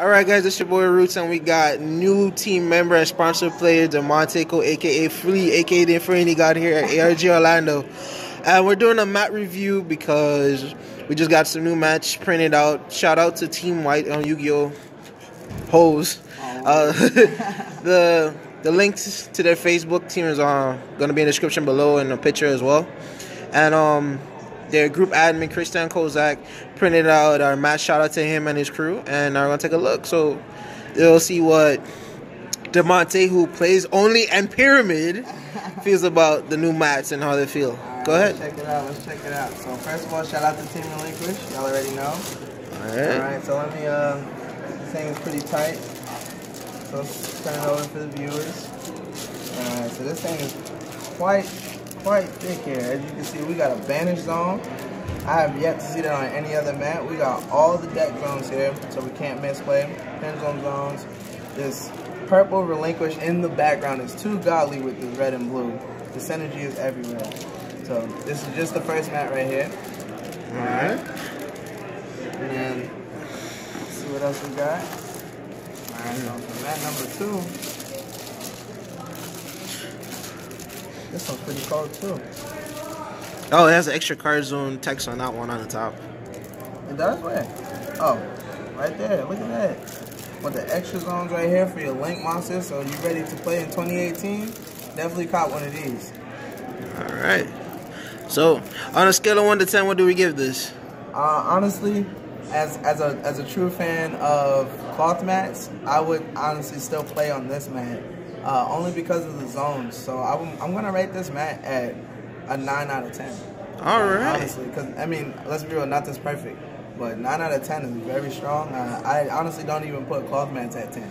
All right, guys, it's your boy Rootz, and we got new team member and sponsor player Demonte Cole, aka Flea, aka the Infernity God here at ARG Orlando. And we're doing a mat review because we just got some new match printed out. Shout out to Team White on Yu-Gi-Oh! Hose. Uh, the the links to their Facebook team is uh, gonna be in the description below and a picture as well. And um, their group admin Kristian Cozart printed out our match. Shout out to him and his crew, and I'm gonna take a look. So you'll see what Demonte, who plays only and Pyramid, feels about the new mats and how they feel. Right, Go ahead. Let's check it out. Let's check it out. So first of all, shout out to Team Relinquish. Y'all already know. All All right. right. So let me. Uh, this thing is pretty tight. So turn it over for the viewers. All right. So this thing is quite quite thick here. As you can see, we got a banish zone. I have yet to see that on any other mat. We got all the deck zones here, so we can't misplay. Zone zones. This purple relinquish in the background is too godly with the red and blue. The synergy is everywhere. So this is just the first mat right here. All right. And then see what else we got. Alright, so for mat number two. This one's pretty cold too. Oh, it has an extra card zone text on that one on the top. It does where? Oh, right there. Look at that. With the extra zones right here for your Link monsters, so you ready to play in 2018? Definitely caught one of these. All right. So, on a scale of one to ten, what do we give this? Uh, honestly, as as a as a true fan of cloth mats, I would honestly still play on this mat, uh, only because of the zones. So I'm I'm gonna rate this mat at a nine out of ten. All right. Honestly, because I mean, let's be real, not this perfect, but nine out of ten is very strong. Uh, I honestly don't even put cloth mats at ten.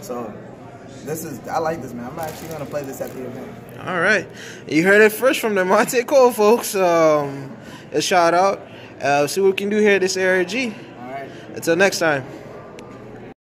So this is I like this man. I'm actually gonna play this at the event. All right. You heard it first from Demonte Cole, folks. Um, a shout out. Uh, see what we can do here at this ARG. All right. Until next time.